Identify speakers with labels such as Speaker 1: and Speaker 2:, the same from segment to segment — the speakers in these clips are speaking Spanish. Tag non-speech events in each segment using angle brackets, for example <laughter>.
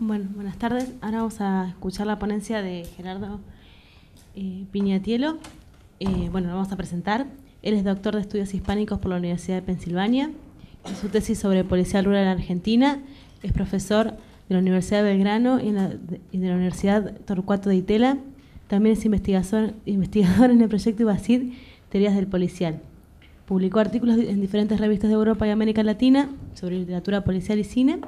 Speaker 1: Bueno, buenas tardes. Ahora vamos a escuchar la ponencia de Gerardo eh, Piñatielo. Eh, bueno, lo vamos a presentar. Él es doctor de estudios hispánicos por la Universidad de Pensilvania. En su tesis sobre policía rural en Argentina es profesor de la Universidad de Belgrano y, de, la Universidad Torcuato de Itela. También es investigador, investigador en el proyecto IBACID, Teorías del Policial. Publicó artículos en diferentes revistas de Europa y América Latina sobre literatura policial y cine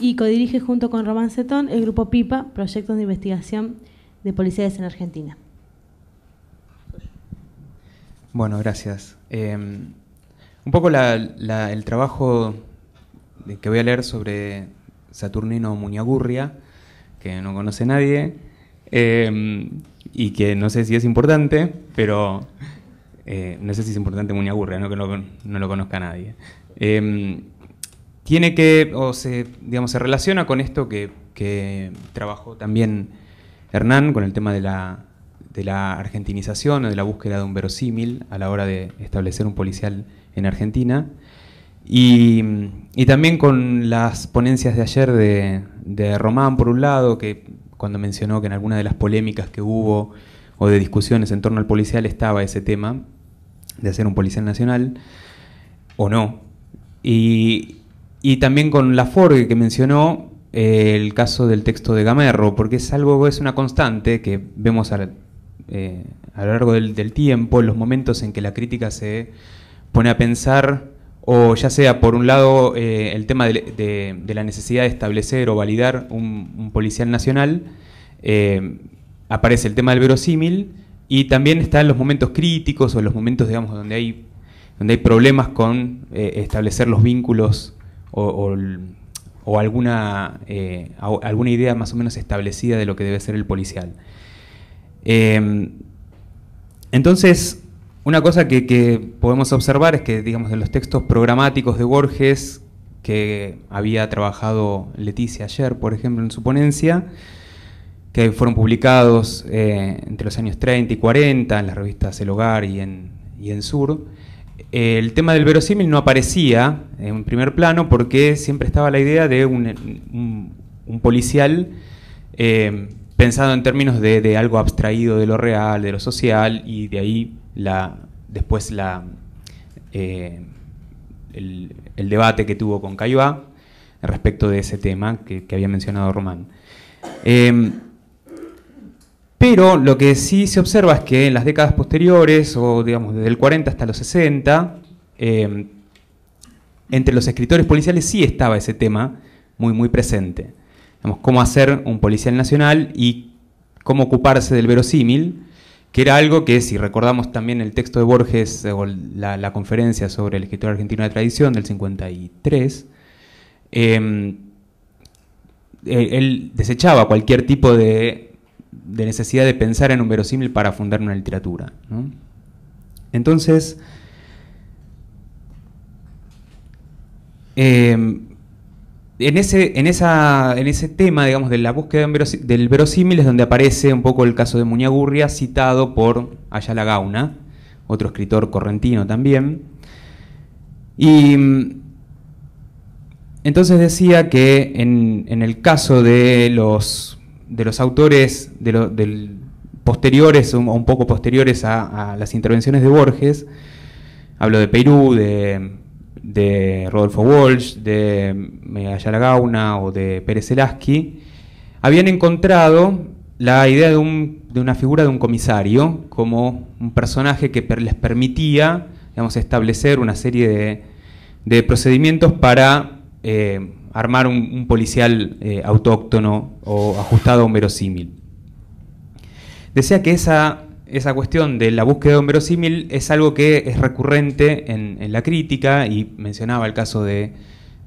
Speaker 1: y codirige junto con Román Cetón el grupo PIPA, Proyectos de Investigación de Policías en Argentina.
Speaker 2: Bueno, gracias. Em, un poco el trabajo que voy a leer sobre Saturnino Muñagurria, que no conoce nadie, em, y que no sé si es importante, pero eh, no sé si es importante Muñagurria, no que no, lo conozca nadie. Tiene que, o se, digamos, se relaciona con esto que, trabajó también Hernán, con el tema de la, de la argentinización o de la búsqueda de un verosímil a la hora de establecer un policial en Argentina. Y, también con las ponencias de ayer de, de, Román, por un lado, que cuando mencionó que en alguna de las polémicas que hubo o de discusiones en torno al policial estaba ese tema de hacer un policial nacional, o no. Y, y también con la Forgue que mencionó eh, el caso del texto de Gamerro, porque es algo, es una constante que vemos a, eh, a lo largo del, tiempo, los momentos en que la crítica se pone a pensar, o ya sea por un lado eh, el tema de, la necesidad de establecer o validar un, policial nacional, aparece el tema del verosímil, y también está en los momentos críticos o los momentos, donde hay, donde hay problemas con establecer los vínculos o, alguna, eh, alguna idea más o menos establecida de lo que debe ser el policial. Em, entonces, una cosa que, podemos observar es que, digamos, en los textos programáticos de Borges, que había trabajado Leticia ayer, por ejemplo, en su ponencia, que fueron publicados eh, entre los años 30 y 40 en las revistas El Hogar y en, y en Sur, el tema del verosímil no aparecía en primer plano porque siempre estaba la idea de un, policial eh, pensado en términos de, algo abstraído de lo real, de lo social, y de ahí después eh, el, debate que tuvo con Cayuá respecto de ese tema que, había mencionado Román. Eh, pero lo que sí se observa es que en las décadas posteriores, o digamos desde el 40 hasta los 60, eh, entre los escritores policiales sí estaba ese tema muy, muy presente. cómo hacer un policial nacional y cómo ocuparse del verosímil, que era algo que, si recordamos también el texto de Borges o la, conferencia sobre el escritor argentino de tradición del 53, eh, él desechaba cualquier tipo de de necesidad de pensar en un verosímil para fundar una literatura. Entonces, em, en, ese, en, esa, en ese tema, digamos, de la búsqueda del verosímil es donde aparece un poco el caso de Muñagurria, citado por Ayala Gauna, otro escritor correntino también. Y entonces decía que en el caso de los de los autores de posteriores o un poco posteriores a, las intervenciones de Borges, hablo de Perú, de, Rodolfo Walsh, de Ayala Gauna o de Pérez Elaski, habían encontrado la idea de, una figura de un comisario como un personaje que les permitía establecer una serie de, procedimientos para eh, armar un, policial eh, autóctono o ajustado a un verosímil. Decía que esa, esa cuestión de la búsqueda de un verosímil es algo que es recurrente en, la crítica y mencionaba el caso de,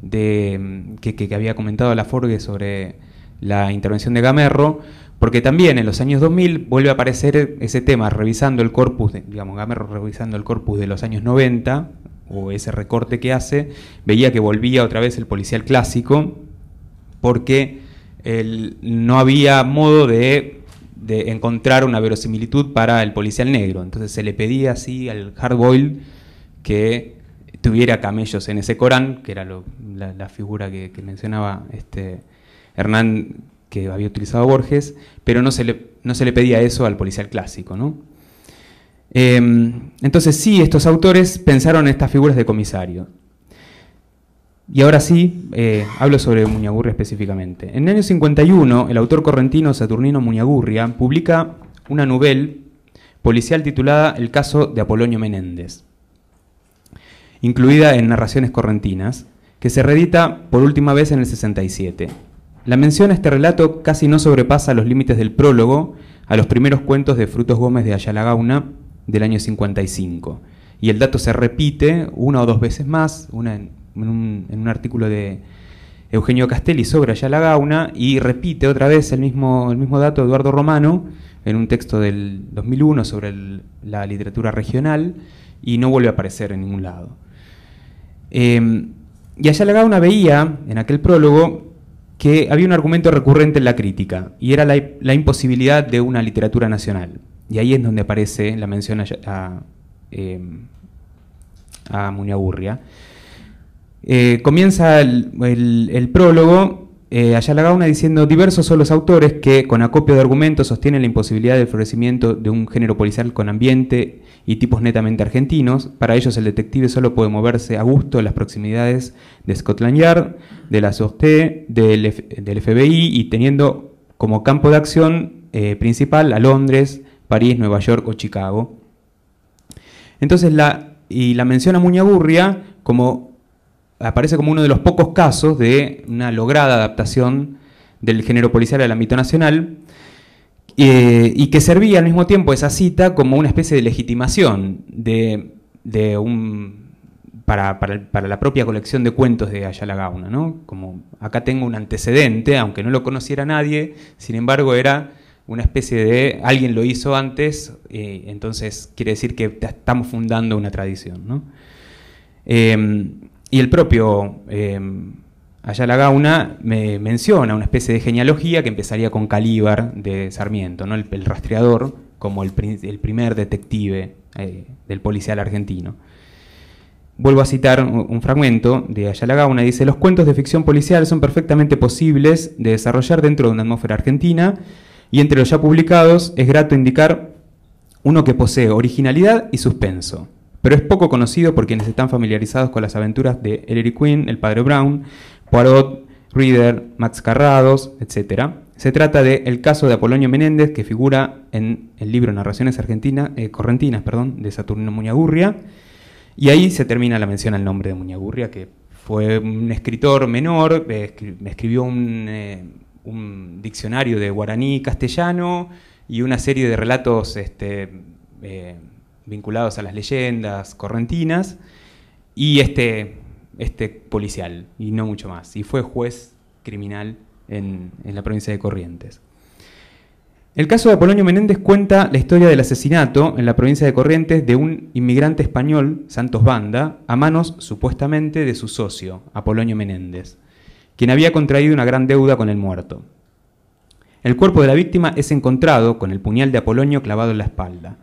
Speaker 2: que, había comentado la Forgue sobre la intervención de Gamerro, porque también en los años 2000 vuelve a aparecer ese tema, revisando el corpus, digamos, Gamerro revisando el corpus de los años 90, o ese recorte que hace, veía que volvía otra vez el policial clásico, porque no había modo de, encontrar una verosimilitud para el policial negro. Entonces se le pedía así al hardboil que tuviera camellos en ese Corán, que era la, figura que, mencionaba este Hernán que había utilizado Borges, pero no se le, no se le pedía eso al policial clásico. ¿no? Em, entonces sí, estos autores pensaron en estas figuras de comisario. Y ahora sí, eh, hablo sobre Muñagurria específicamente. En el año 51, el autor correntino Saturnino Muñagurria publica una novela policial titulada El caso de Apolonio Menéndez, incluida en Narraciones Correntinas, que se reedita por última vez en el 67. La mención a este relato casi no sobrepasa los límites del prólogo a los primeros cuentos de Frutos Gómez de Ayala Gauna del año 55. Y el dato se repite una o dos veces más, una en, un, artículo de Eugenio Castelli sobre Ayala Gauna y repite otra vez el mismo, el mismo dato Eduardo Romano en un texto del 2001 sobre la literatura regional y no vuelve a aparecer en ningún lado. Eh, y Ayala Gauna veía en aquel prólogo que había un argumento recurrente en la crítica, y era la, imposibilidad de una literatura nacional. Y ahí es donde aparece la mención a, a, eh, eh, comienza el prólogo eh, Ayala Gauna diciendo, diversos son los autores que, con acopio de argumentos, sostienen la imposibilidad del florecimiento de un género policial con ambiente y tipos netamente argentinos. Para ellos el detective solo puede moverse a gusto en las proximidades de Scotland Yard, de la SOT, del, FBI y teniendo como campo de acción eh, principal a Londres, París, Nueva York o Chicago. Entonces, la, y la menciona Muñagurria como aparece como uno de los pocos casos de una lograda adaptación del género policial al ámbito nacional eh, y que servía al mismo tiempo esa cita como una especie de legitimación de, un, para, la propia colección de cuentos de Ayala Gauna. ¿no? Como acá tengo un antecedente, aunque no lo conociera nadie, sin embargo era una especie de alguien lo hizo antes, entonces quiere decir que estamos fundando una tradición. ¿no? Eh, y el propio eh, Ayala Gauna me menciona una especie de genealogía que empezaría con Calíbar de Sarmiento, ¿no? el, rastreador como el, primer detective eh, del policial argentino. Vuelvo a citar un, fragmento de Ayala Gauna, dice, los cuentos de ficción policial son perfectamente posibles de desarrollar dentro de una atmósfera argentina y entre los ya publicados es grato indicar uno que posee originalidad y suspenso pero es poco conocido por quienes están familiarizados con las aventuras de Ellery Quinn, el padre Brown, Poirot, Reader, Max Carrados, etc. Se trata de El caso de Apolonio Menéndez, que figura en el libro Narraciones Argentina, eh, Correntinas perdón, de Saturnino Muñagurria, y ahí se termina la mención al nombre de Muñagurria, que fue un escritor menor, eh, escribió un, eh, un, diccionario de guaraní castellano y una serie de relatos este, vinculados a las leyendas correntinas, y este, este policial, y no mucho más. Y fue juez criminal en, la provincia de Corrientes. El caso de Apolonio Menéndez cuenta la historia del asesinato en la provincia de Corrientes de un inmigrante español, Santos Banda, a manos supuestamente de su socio, Apolonio Menéndez, quien había contraído una gran deuda con el muerto. El cuerpo de la víctima es encontrado con el puñal de Apolonio clavado en la espalda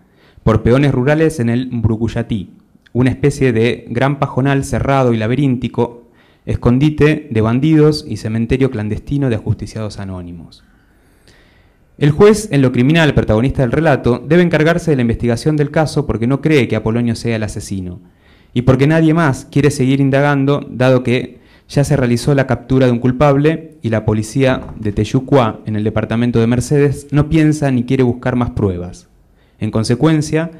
Speaker 2: por peones rurales en el Mbrucuyatí, una especie de gran pajonal cerrado y laberíntico, escondite de bandidos y cementerio clandestino de ajusticiados anónimos. El juez, en lo criminal protagonista del relato, debe encargarse de la investigación del caso porque no cree que Apolonio sea el asesino, y porque nadie más quiere seguir indagando, dado que ya se realizó la captura de un culpable y la policía de Teyucuá, en el departamento de Mercedes, no piensa ni quiere buscar más pruebas. En consecuencia,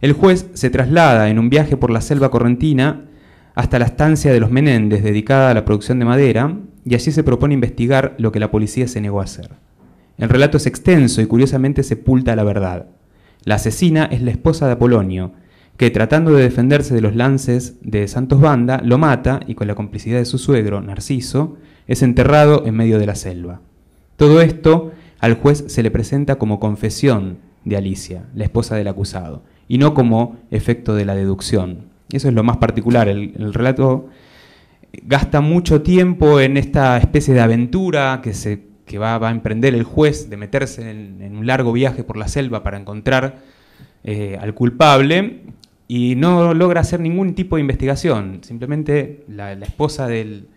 Speaker 2: el juez se traslada en un viaje por la selva correntina hasta la estancia de los Menéndez dedicada a la producción de madera y allí se propone investigar lo que la policía se negó a hacer. El relato es extenso y curiosamente sepulta la verdad. La asesina es la esposa de Apolonio, que tratando de defenderse de los lances de Santos Banda, lo mata y con la complicidad de su suegro, Narciso, es enterrado en medio de la selva. Todo esto al juez se le presenta como confesión de Alicia, la esposa del acusado, y no como efecto de la deducción. Eso es lo más particular. El, relato gasta mucho tiempo en esta especie de aventura que, se, que va, a emprender el juez de meterse en, un largo viaje por la selva para encontrar eh, al culpable y no logra hacer ningún tipo de investigación. Simplemente la, esposa del,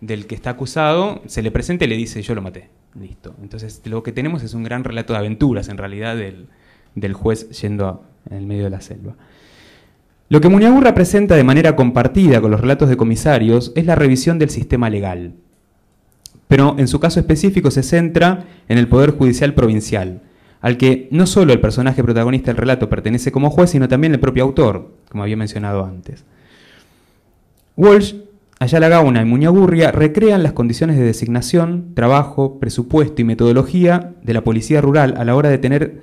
Speaker 2: del que está acusado se le presenta y le dice yo lo maté. Listo. Entonces lo que tenemos es un gran relato de aventuras en realidad del, juez yendo en el medio de la selva. Lo que Muñagurra presenta de manera compartida con los relatos de comisarios es la revisión del sistema legal. Pero en su caso específico se centra en el Poder Judicial Provincial, al que no solo el personaje protagonista del relato pertenece como juez, sino también el propio autor, como había mencionado antes. Walsh, Ayala Gauna y Muñagurria recrean las condiciones de designación, trabajo, presupuesto y metodología de la policía rural a la hora de tener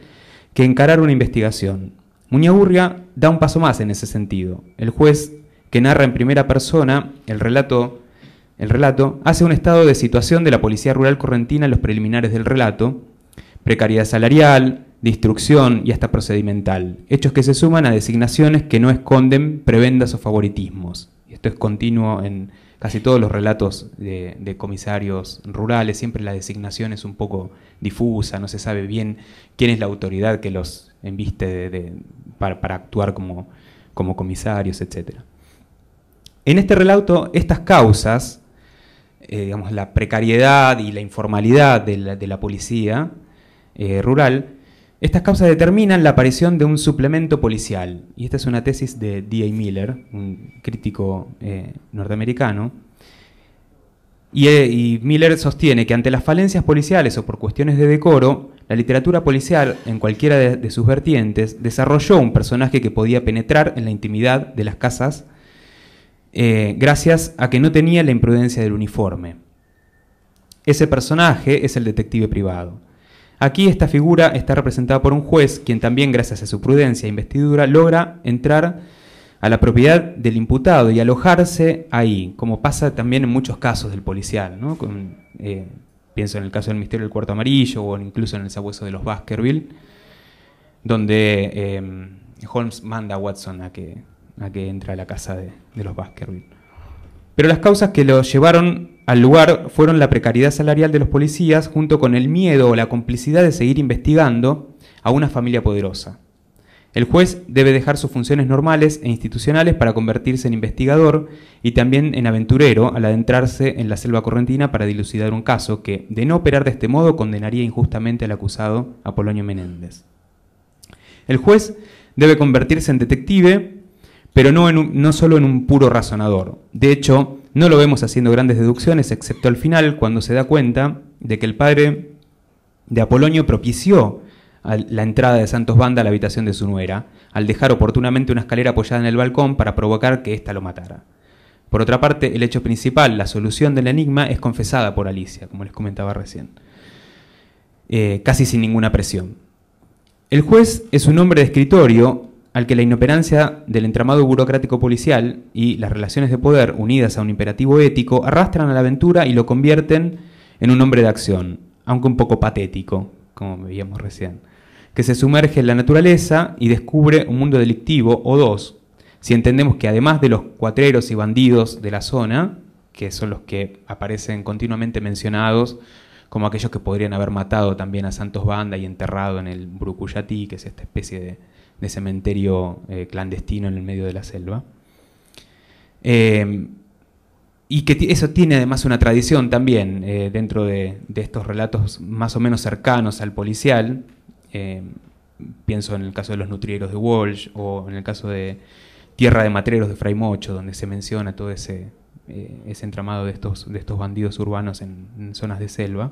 Speaker 2: que encarar una investigación. Muñagurria da un paso más en ese sentido. El juez, que narra en primera persona el relato, el relato hace un estado de situación de la policía rural correntina en los preliminares del relato, precariedad salarial, destrucción y hasta procedimental, hechos que se suman a designaciones que no esconden prebendas o favoritismos. Esto es continuo en casi todos los relatos de, comisarios rurales, siempre la designación es un poco difusa, no se sabe bien quién es la autoridad que los enviste para, actuar como, comisarios, etc. En este relato, estas causas, eh, digamos, la precariedad y la informalidad de la policía, eh, rural, estas causas determinan la aparición de un suplemento policial. Y esta es una tesis de D.A. Miller, un crítico eh, norteamericano. Eh, y, Miller sostiene que ante las falencias policiales o por cuestiones de decoro, la literatura policial, en cualquiera de, sus vertientes, desarrolló un personaje que podía penetrar en la intimidad de las casas gracias a que no tenía la imprudencia del uniforme. Ese personaje es el detective privado. Aquí esta figura está representada por un juez, quien también, gracias a su prudencia e investidura, logra entrar a la propiedad del imputado y alojarse ahí, como pasa también en muchos casos del policial. Eh, pienso en el caso del misterio del cuarto amarillo o incluso en el sabueso de los Baskerville, donde eh, Holmes manda a Watson a que, entre a la casa de los Baskerville. Pero las causas que lo llevaron al lugar fueron la precariedad salarial de los policías junto con el miedo o la complicidad de seguir investigando a una familia poderosa. El juez debe dejar sus funciones normales e institucionales para convertirse en investigador y también en aventurero al adentrarse en la selva correntina para dilucidar un caso que, de no operar de este modo, condenaría injustamente al acusado Apolonio Menéndez. El juez debe convertirse en detective, pero no, solo en un puro razonador. De hecho, no lo vemos haciendo grandes deducciones, excepto al final, cuando se da cuenta de que el padre de Apolonio propició la entrada de Santos Banda a la habitación de su nuera, al dejar oportunamente una escalera apoyada en el balcón para provocar que ésta lo matara. Por otra parte, el hecho principal, la solución del enigma, es confesada por Alicia, como les comentaba recién, eh, casi sin ninguna presión. El juez es un hombre de escritorio al que la inoperancia del entramado burocrático policial y las relaciones de poder unidas a un imperativo ético arrastran a la aventura y lo convierten en un hombre de acción, aunque un poco patético, como veíamos recién, que se sumerge en la naturaleza y descubre un mundo delictivo o dos, si entendemos que además de los cuatreros y bandidos de la zona, que son los que aparecen continuamente mencionados, como aquellos que podrían haber matado también a Santos Banda y enterrado en el Brucuyatí, que es esta especie de, de cementerio eh, clandestino en el medio de la selva. Eh, y que eso tiene además una tradición también eh, dentro de, estos relatos más o menos cercanos al policial. pienso en el caso de los nutrieros de Walsh o en el caso de Tierra de Matreros de Fray Mocho, donde se menciona todo ese, ese entramado de estos, de estos bandidos urbanos en, en zonas de selva.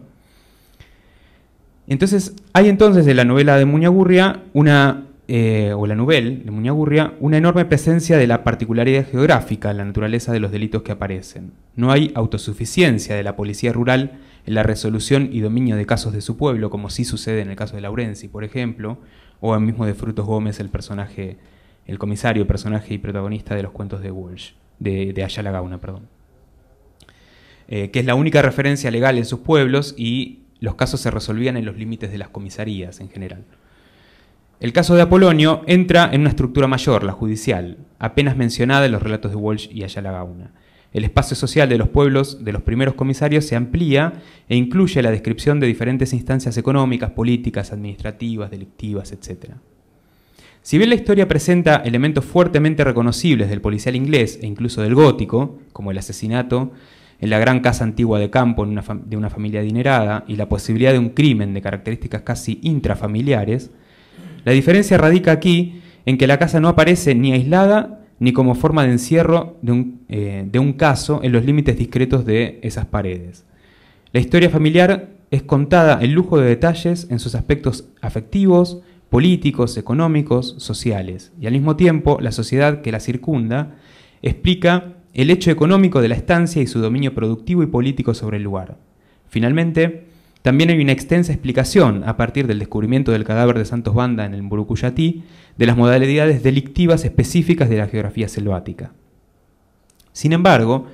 Speaker 2: Entonces, hay entonces en la novela de Muñagurria una eh, o la Nubel de Muñagurria, una enorme presencia de la particularidad geográfica en la naturaleza de los delitos que aparecen. No hay autosuficiencia de la policía rural en la resolución y dominio de casos de su pueblo, como sí sucede en el caso de Laurenzi, por ejemplo, o el mismo de Frutos Gómez, el personaje, el comisario, personaje y protagonista de los cuentos de Walsh, de, de Ayala Gauna, perdón. Eh, que es la única referencia legal en sus pueblos y los casos se resolvían en los límites de las comisarías en general. El caso de Apolonio entra en una estructura mayor, la judicial, apenas mencionada en los relatos de Walsh y Ayala Gauna. El espacio social de los pueblos de los primeros comisarios se amplía e incluye la descripción de diferentes instancias económicas, políticas, administrativas, delictivas, etc. Si bien la historia presenta elementos fuertemente reconocibles del policial inglés e incluso del gótico, como el asesinato en la gran casa antigua de campo de una familia adinerada y la posibilidad de un crimen de características casi intrafamiliares, la diferencia radica aquí en que la casa no aparece ni aislada ni como forma de encierro de un, eh, de un caso en los límites discretos de esas paredes. La historia familiar es contada en lujo de detalles en sus aspectos afectivos, políticos, económicos, sociales, y al mismo tiempo la sociedad que la circunda explica el hecho económico de la estancia y su dominio productivo y político sobre el lugar. Finalmente, también hay una extensa explicación, a partir del descubrimiento del cadáver de Santos Banda en el Murucuyatí, de las modalidades delictivas específicas de la geografía selvática. Sin embargo,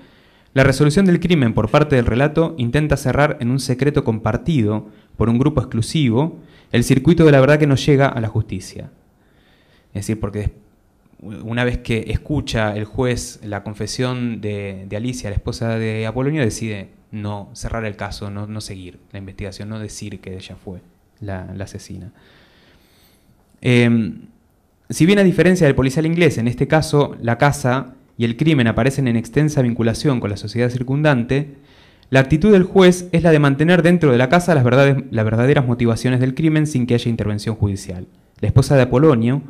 Speaker 2: la resolución del crimen por parte del relato intenta cerrar en un secreto compartido por un grupo exclusivo el circuito de la verdad que no llega a la justicia. Es decir, porque una vez que escucha el juez la confesión de, Alicia, la esposa de Apolonio, decide no cerrar el caso, no, seguir la investigación, no decir que ella fue la, asesina. Em, si bien a diferencia del policial inglés, en este caso la casa y el crimen aparecen en extensa vinculación con la sociedad circundante, la actitud del juez es la de mantener dentro de la casa las, las verdaderas motivaciones del crimen sin que haya intervención judicial. La esposa de Apolonio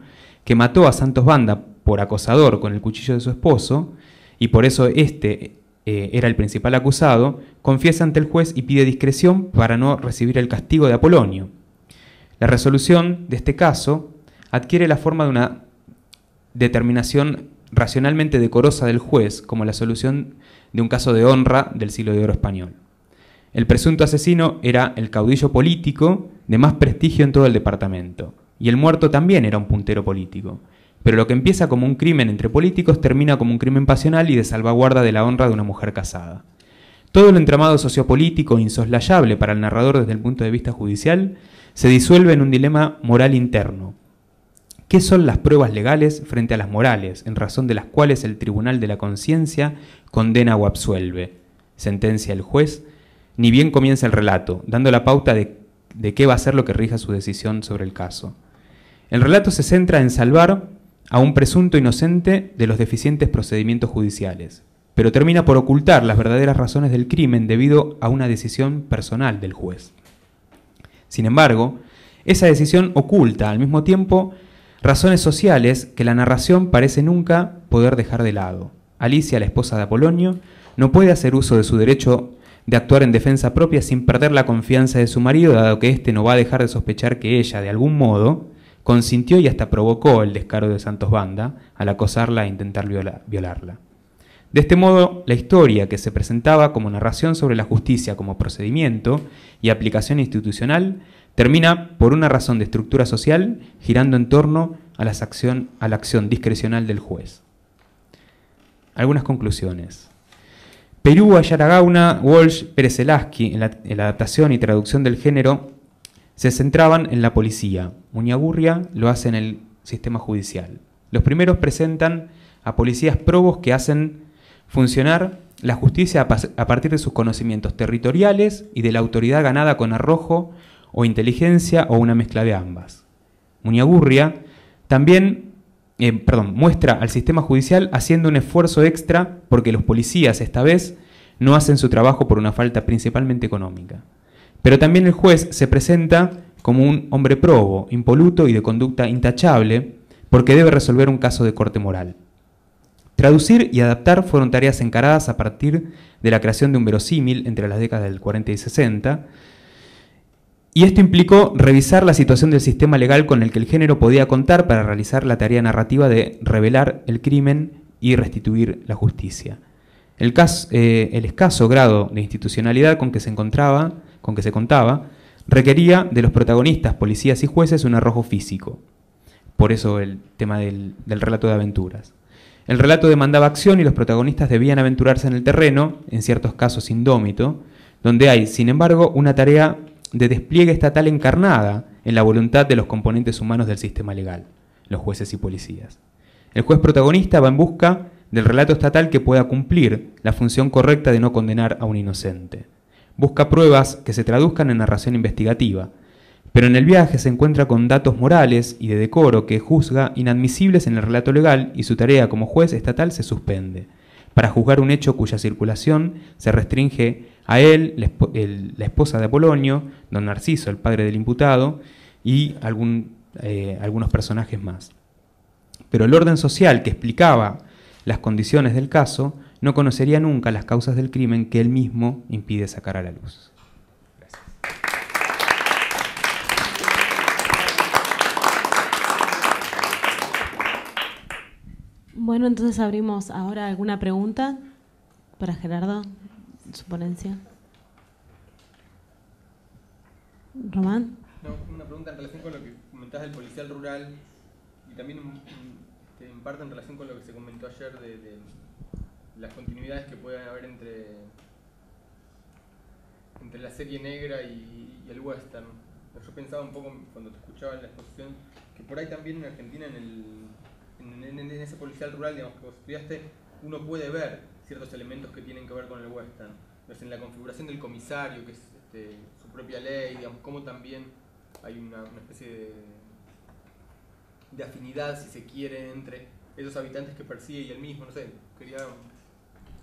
Speaker 2: que mató a Santos Banda por acosador con el cuchillo de su esposo, y por eso este eh, era el principal acusado, confiesa ante el juez y pide discreción para no recibir el castigo de Apolonio. La resolución de este caso adquiere la forma de una determinación racionalmente decorosa del juez como la solución de un caso de honra del siglo de oro español. El presunto asesino era el caudillo político de más prestigio en todo el departamento, y el muerto también era un puntero político. Pero lo que empieza como un crimen entre políticos termina como un crimen pasional y de salvaguarda de la honra de una mujer casada. Todo el entramado sociopolítico insoslayable para el narrador desde el punto de vista judicial se disuelve en un dilema moral interno. ¿Qué son las pruebas legales frente a las morales, en razón de las cuales el Tribunal de la Conciencia condena o absuelve? Sentencia el juez, ni bien comienza el relato, dando la pauta de, de qué va a ser lo que rija su decisión sobre el caso. El relato se centra en salvar a un presunto inocente de los deficientes procedimientos judiciales, pero termina por ocultar las verdaderas razones del crimen debido a una decisión personal del juez. Sin embargo, esa decisión oculta al mismo tiempo razones sociales que la narración parece nunca poder dejar de lado. Alicia, la esposa de Apolonio, no puede hacer uso de su derecho de actuar en defensa propia sin perder la confianza de su marido, dado que éste no va a dejar de sospechar que ella, de algún modo, consintió y hasta provocó el descaro de Santos Banda al acosarla e intentar violarla. De este modo, la historia que se presentaba como narración sobre la justicia como procedimiento y aplicación institucional termina por una razón de estructura social girando en torno a, la acción, discrecional del juez. Algunas conclusiones. Perú, Ayaragauna, Walsh, Pérez Elaski, en la adaptación y traducción del género, se centraban en la policía. Muñagurria lo hace en el sistema judicial. Los primeros presentan a policías probos que hacen funcionar la justicia a partir de sus conocimientos territoriales y de la autoridad ganada con arrojo o inteligencia o una mezcla de ambas. Muñagurria también eh, perdón, muestra al sistema judicial haciendo un esfuerzo extra porque los policías esta vez no hacen su trabajo por una falta principalmente económica. Pero también el juez se presenta como un hombre probo, impoluto y de conducta intachable, porque debe resolver un caso de corte moral. Traducir y adaptar fueron tareas encaradas a partir de la creación de un verosímil entre las décadas del 40 y 60, y esto implicó revisar la situación del sistema legal con el que el género podía contar para realizar la tarea narrativa de revelar el crimen y restituir la justicia. El, eh, el escaso grado de institucionalidad con que se encontraba con que se contaba, requería de los protagonistas, policías y jueces un arrojo físico. Por eso el tema del, relato de aventuras. El relato demandaba acción y los protagonistas debían aventurarse en el terreno, en ciertos casos indómito, donde hay, sin embargo, una tarea de despliegue estatal encarnada en la voluntad de los componentes humanos del sistema legal, los jueces y policías. El juez protagonista va en busca del relato estatal que pueda cumplir la función correcta de no condenar a un inocente busca pruebas que se traduzcan en narración investigativa, pero en el viaje se encuentra con datos morales y de decoro que juzga inadmisibles en el relato legal y su tarea como juez estatal se suspende. para juzgar un hecho cuya circulación se restringe a él, la esposa de Apolonio, don Narciso, el padre del imputado, y eh, algunos personajes más. Pero el orden social que explicaba las condiciones del caso no conocería nunca las causas del crimen que él mismo impide sacar a la luz.
Speaker 1: Bueno, entonces abrimos ahora alguna pregunta para Gerardo, su ponencia. Román.
Speaker 3: No, una pregunta en relación con lo que comentás del policial rural y también en, parte en relación con lo que se comentó ayer de, las continuidades que pueden haber entre, entre la serie negra y, el western. Yo pensaba un poco cuando te escuchaba en la exposición que por ahí también en Argentina en el en, ese policial rural digamos, que vos estudiaste, uno puede ver ciertos elementos que tienen que ver con el western. en la configuración del comisario, que es este, su propia ley, digamos, cómo también hay una, especie de, de, afinidad, si se quiere, entre esos habitantes que persigue y el mismo. No sé, quería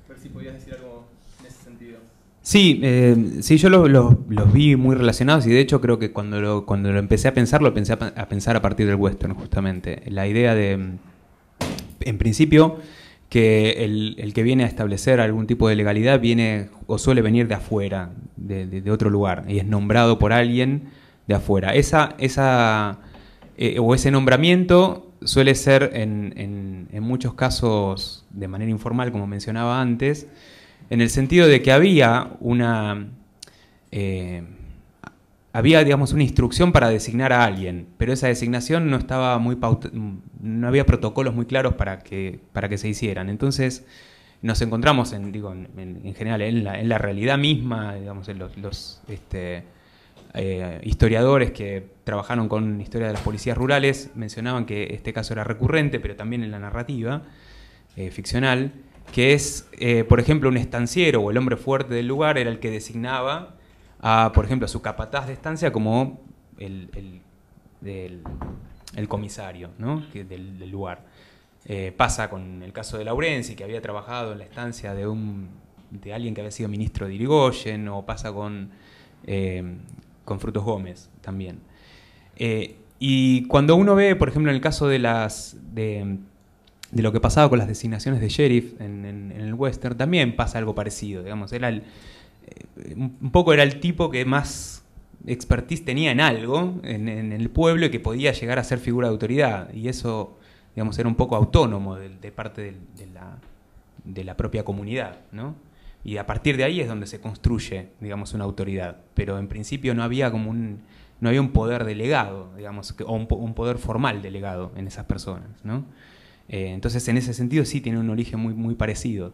Speaker 3: ver si podías decir algo en ese sentido.
Speaker 2: Sí, eh, sí, yo los vi muy relacionados y de hecho creo que cuando lo, cuando lo empecé a pensar, lo pensé a, pensar a partir del western justamente. La idea de, en principio, que el, que viene a establecer algún tipo de legalidad viene o suele venir de afuera, de, otro lugar, y es nombrado por alguien de afuera. Esa, esa, eh, o ese nombramiento suele ser en, en muchos casos de manera informal, como mencionaba antes, en el sentido de que había una... Eh, había, digamos, una instrucción para designar a alguien, pero esa designación no estaba muy no había protocolos muy claros para que, para que se hicieran. Entonces, nos encontramos en, digo, en, general en la, en la, realidad misma, digamos, en los, este, eh, historiadores que trabajaron con historia de las policías rurales mencionaban que este caso era recurrente, pero también en la narrativa eh, ficcional que es, eh, por ejemplo, un estanciero o el hombre fuerte del lugar era el que designaba a, por ejemplo, a su capataz de estancia como el, comisario del, lugar. Pasa con el caso de Laurenzi, que había trabajado en la estancia de, un, de alguien que había sido ministro de Irigoyen, o pasa con, con Frutos Gómez también. y cuando uno ve, por ejemplo, en el caso de las... De, de lo que pasaba con las designaciones de sheriff en, el western, también pasa algo parecido, digamos, era el, eh, un poco era el tipo que más expertise tenía en algo, en, el pueblo, y que podía llegar a ser figura de autoridad, y eso, digamos, era un poco autónomo de, parte de, la, de, la, propia comunidad, ¿no? Y a partir de ahí es donde se construye, digamos, una autoridad, pero en principio no había como un, no había un poder delegado, digamos, o un, poder formal delegado en esas personas, ¿no? Eh, entonces, en ese sentido sí tiene un origen muy, muy parecido.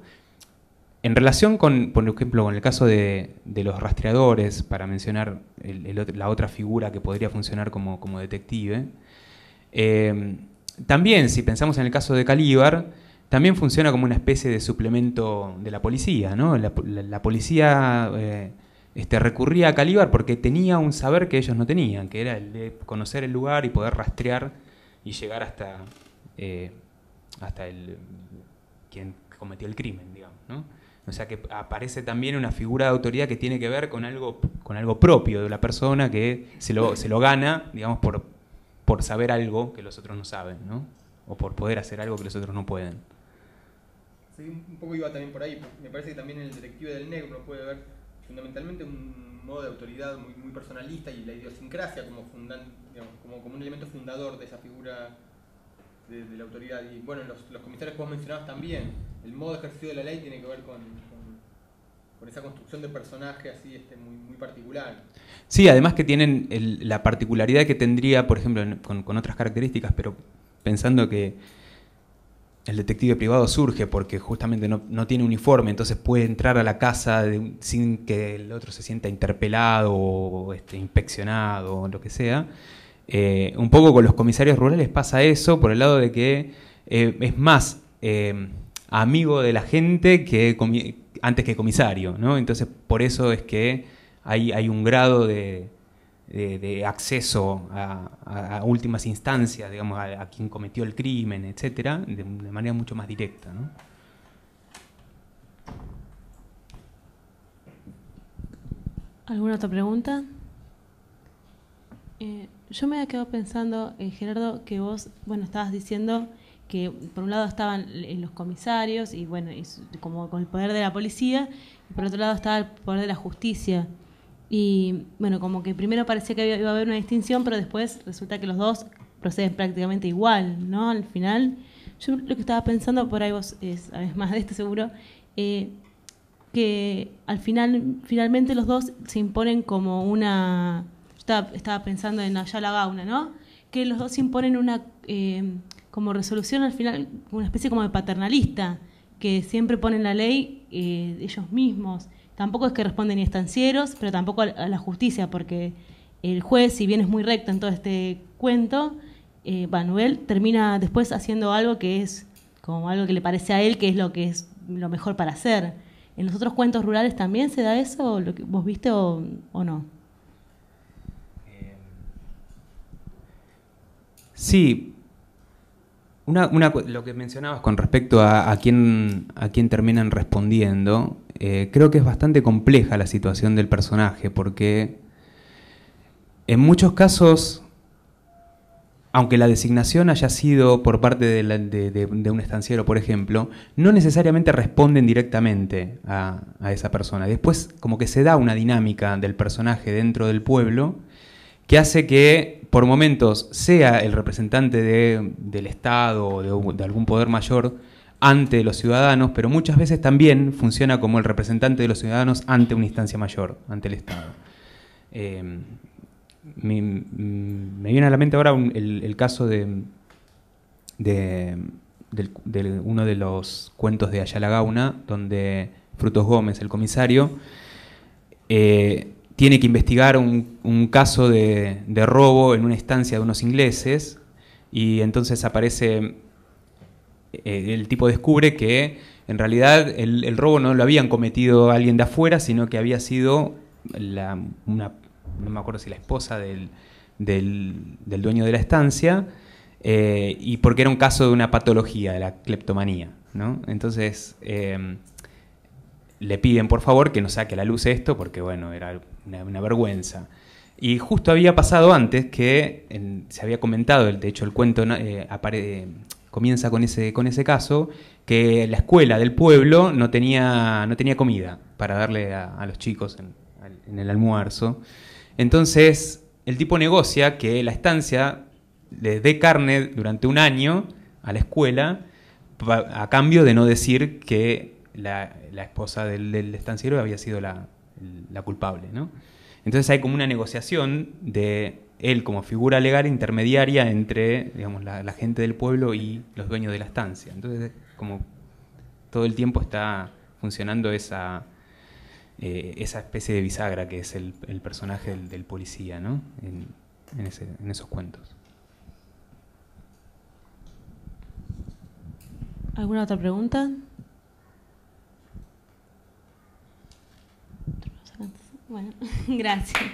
Speaker 2: En relación con, por ejemplo, con el caso de, los rastreadores, para mencionar la otra figura que podría funcionar como, detective, eh, también, si pensamos en el caso de Calíbar, también funciona como una especie de suplemento de la policía. ¿no? La, policía eh, este, recurría a Calíbar porque tenía un saber que ellos no tenían, que era el de conocer el lugar y poder rastrear y llegar hasta hasta el quien cometió el crimen, digamos, ¿no? O sea que aparece también una figura de autoridad que tiene que ver con algo, con algo propio de la persona que se lo, se lo gana, digamos, por, por saber algo que los otros no saben, ¿no? O por poder hacer algo que los otros no pueden.
Speaker 3: Un poco iba también por ahí. Me parece que también el detective del negro puede ver fundamentalmente un modo de autoridad muy, personalista y la idiosincrasia como, como, como un elemento fundador de esa figura de, la autoridad. Y bueno, los, los, comisarios que vos mencionabas también, el modo ejercicio de la ley tiene que ver con, con, esa construcción de personaje así este, muy, muy particular.
Speaker 2: Sí, además que tienen la particularidad que tendría, por ejemplo, con, con otras características, pero pensando que el detective privado surge porque justamente no, tiene uniforme, entonces puede entrar a la casa sin que el otro se sienta interpelado o este, inspeccionado o lo que sea. Eh, un poco con los comisarios rurales pasa eso, por el lado de que eh, es más eh, amigo de la gente que antes que comisario, ¿no? Entonces, por eso es que hay un grado de, de, acceso a, últimas instancias, digamos, a, quien cometió el crimen, etcétera, de, manera mucho más directa. ¿no?
Speaker 1: ¿Alguna otra pregunta? Eh, yo me había quedado pensando, eh, Gerardo, que vos, bueno, estabas diciendo que por un lado estaban eh, los comisarios y bueno, y como con el poder de la policía, y por otro lado estaba el poder de la justicia. Y bueno, como que primero parecía que iba a haber una distinción, pero después resulta que los dos proceden prácticamente igual, ¿no? Al final, yo lo que estaba pensando, por ahí vos sabés más de esto seguro, eh, que al final, finalmente los dos se imponen como una... Estaba, estaba pensando en Ayala Gauna, ¿no? Que los dos imponen una eh, como resolución al final, una especie como de paternalista, que siempre ponen la ley eh, ellos mismos. Tampoco es que responden ni estancieros, pero tampoco a, la justicia, porque el juez, si bien es muy recto en todo este cuento, eh, Manuel termina después haciendo algo que es como algo que le parece a él que es lo que es lo mejor para hacer. ¿En los otros cuentos rurales también se da eso? ¿Lo que vos viste o, no?
Speaker 2: Sí. Una, lo que mencionabas con respecto a, a, quién, a quién terminan respondiendo, eh, creo que es bastante compleja la situación del personaje, porque en muchos casos aunque la designación haya sido por parte de, un estanciero, por ejemplo, no necesariamente responden directamente a, esa persona. Después como que se da una dinámica del personaje dentro del pueblo que hace que por momentos sea el representante del Estado o de, algún poder mayor ante los ciudadanos, pero muchas veces también funciona como el representante de los ciudadanos ante una instancia mayor, ante el Estado. Eh, me, me, viene a la mente ahora el, caso de, de, uno de los cuentos de Ayala Gauna, donde Frutos Gómez, el comisario, eh, tiene que investigar un, caso de, robo en una estancia de unos ingleses y entonces aparece, eh, el tipo descubre que en realidad el, robo no lo habían cometido alguien de afuera, sino que había sido una no me acuerdo si la esposa del, dueño de la estancia, eh, y porque era un caso de una patología, de la cleptomanía. ¿no? Entonces em, le piden por favor que no saque a la luz esto, porque bueno, era una, vergüenza. Y justo había pasado antes que se había comentado, de hecho el cuento eh, comienza con ese, con ese caso, que la escuela del pueblo no tenía, no tenía comida para darle a, los chicos en el almuerzo. Entonces, el tipo negocia que la estancia le dé carne durante un año a la escuela a cambio de no decir que la, esposa del, estanciero había sido la, culpable. Entonces hay como una negociación de él como figura legal intermediaria entre digamos, la, gente del pueblo y los dueños de la estancia. Entonces como todo el tiempo está funcionando esa, eh, esa especie de bisagra que es el, personaje del, policía ¿no? en esos cuentos.
Speaker 1: ¿Alguna otra pregunta? Bueno, <laughs> gracias.